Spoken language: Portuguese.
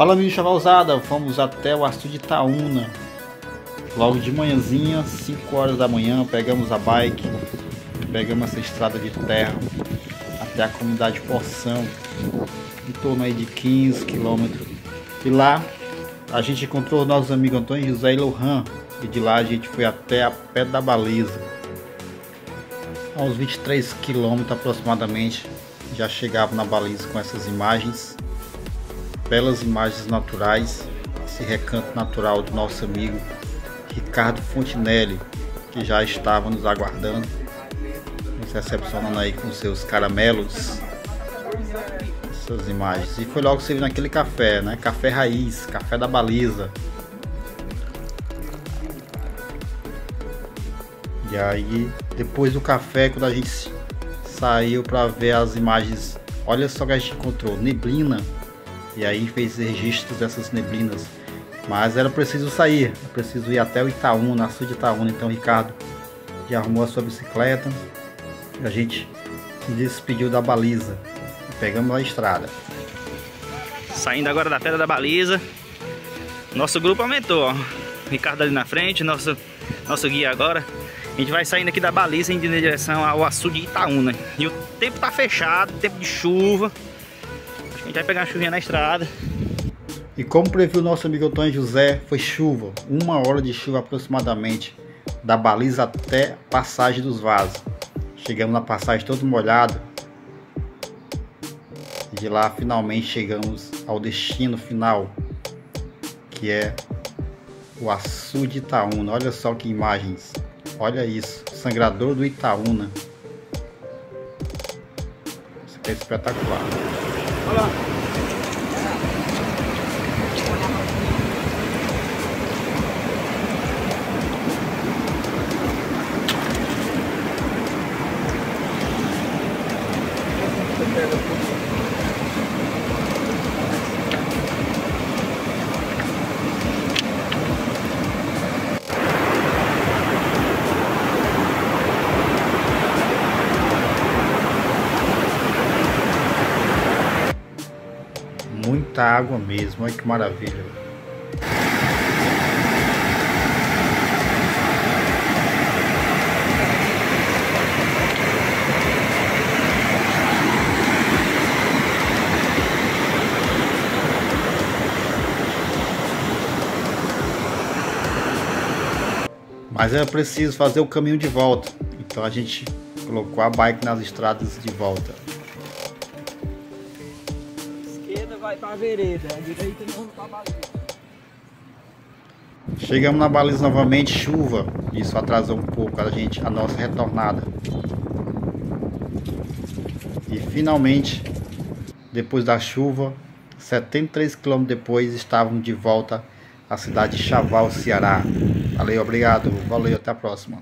Fala amigo Chavalzada, fomos até o Açu de Itaúna. Logo de manhãzinha, 5 horas da manhã, pegamos a bike, pegamos essa estrada de terra até a comunidade Porção, em torno aí de 15 quilômetros. E lá a gente encontrou nossos amigos Antônio José e Lohan, e de lá a gente foi até a Pé da Baliza. A uns 23 quilômetros aproximadamente, já chegava na baliza com essas imagens belas imagens naturais, esse recanto natural do nosso amigo Ricardo Fontinelli, que já estava nos aguardando, nos recepcionando aí com seus caramelos, essas imagens. E foi logo servindo naquele café, né? Café raiz, café da baliza. E aí, depois do café, quando a gente saiu para ver as imagens, olha só que a gente encontrou neblina e aí fez registros dessas neblinas. Mas era preciso sair, era preciso ir até o Itaúna, sul de Itaúna. Então o Ricardo já arrumou a sua bicicleta. A gente se despediu da baliza. E pegamos a estrada. Saindo agora da pedra da baliza. Nosso grupo aumentou, ó. Ricardo ali na frente, nosso, nosso guia agora. A gente vai saindo aqui da baliza indo em direção ao açude de Itaúna. E o tempo tá fechado, tempo de chuva gente vai pegar uma chuvinha na estrada. E como previu nosso amigo Antônio José, foi chuva, uma hora de chuva aproximadamente, da baliza até passagem dos vasos. Chegamos na passagem todo molhado. E de lá finalmente chegamos ao destino final, que é o Açu de Itaúna. Olha só que imagens. Olha isso, sangrador do Itaúna. Isso é espetacular. Olha água mesmo, olha que maravilha. Mas é preciso fazer o caminho de volta. Então a gente colocou a bike nas estradas de volta vai pra vereda, a direita não pra baliza. Chegamos na baliza novamente, chuva. Isso atrasou um pouco a gente, a nossa retornada. E finalmente, depois da chuva, 73 km depois, estávamos de volta à cidade de Chaval, Ceará. Valeu, obrigado. Valeu, até a próxima.